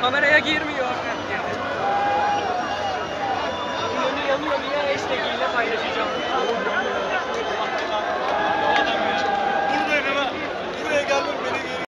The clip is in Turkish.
Kameraya girmiyor.